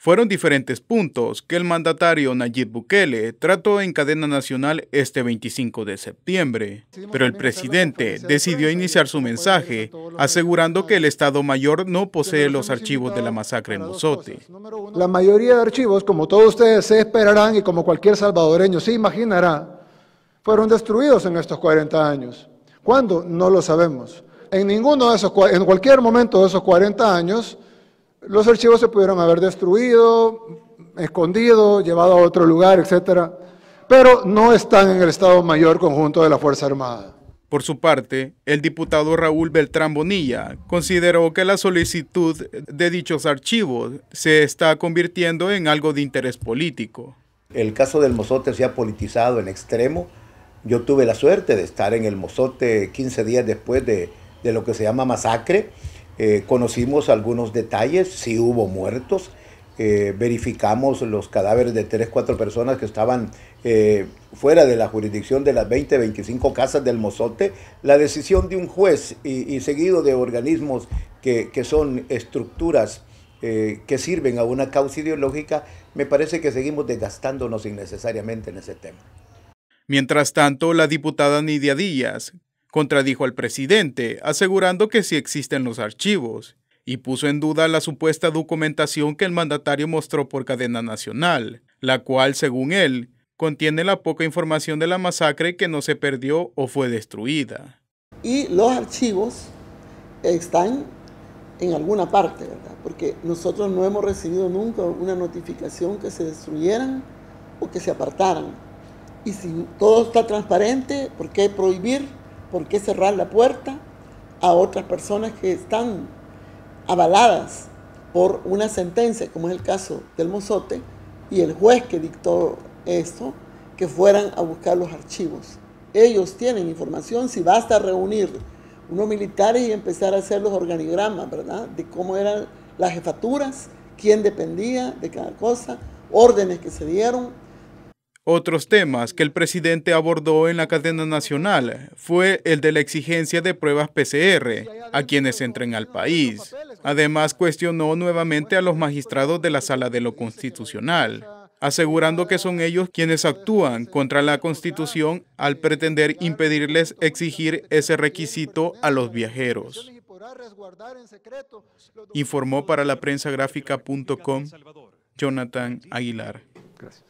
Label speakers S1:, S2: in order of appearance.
S1: Fueron diferentes puntos que el mandatario Nayib Bukele trató en cadena nacional este 25 de septiembre, pero el presidente decidió iniciar su mensaje asegurando que el Estado Mayor no posee los archivos de la masacre en Mozote.
S2: La mayoría de archivos, como todos ustedes se esperarán y como cualquier salvadoreño se imaginará, fueron destruidos en estos 40 años. ¿Cuándo? No lo sabemos. En ninguno de esos, en cualquier momento de esos 40 años, los archivos se pudieron haber destruido, escondido, llevado a otro lugar, etcétera, pero no están en el Estado Mayor Conjunto de la Fuerza Armada.
S1: Por su parte, el diputado Raúl Beltrán Bonilla consideró que la solicitud de dichos archivos se está convirtiendo en algo de interés político.
S3: El caso del Mozote se ha politizado en extremo. Yo tuve la suerte de estar en el Mozote 15 días después de, de lo que se llama masacre eh, conocimos algunos detalles, si hubo muertos, eh, verificamos los cadáveres de tres, cuatro personas que estaban eh, fuera de la jurisdicción de las 20, 25 casas del Mozote. La decisión de un juez y, seguido de organismos que, que son estructuras que sirven a una causa ideológica, me parece que seguimos desgastándonos innecesariamente en ese tema.
S1: Mientras tanto, la diputada Nidia Díaz Contradijo al presidente, asegurando que sí existen los archivos, y puso en duda la supuesta documentación que el mandatario mostró por cadena nacional, la cual, según él, contiene la poca información de la masacre que no se perdió o fue destruida.
S4: Y los archivos están en alguna parte, ¿verdad? Porque nosotros no hemos recibido nunca una notificación que se destruyeran o que se apartaran. Y si todo está transparente, ¿por qué prohibir ¿Por qué cerrar la puerta a otras personas que están avaladas por una sentencia, como es el caso del Mozote, y el juez que dictó esto, que fueran a buscar los archivos? Ellos tienen información, si basta reunir unos militares y empezar a hacer los organigramas, ¿verdad? De cómo eran las jefaturas, quién dependía de cada cosa, órdenes que se dieron,
S1: otros temas que el presidente abordó en la cadena nacional fue el de la exigencia de pruebas PCR a quienes entren al país. Además, cuestionó nuevamente a los magistrados de la Sala de lo Constitucional, asegurando que son ellos quienes actúan contra la Constitución al pretender impedirles exigir ese requisito a los viajeros. Informó para la prensa gráfica.com Jonathan Aguilar. Gracias.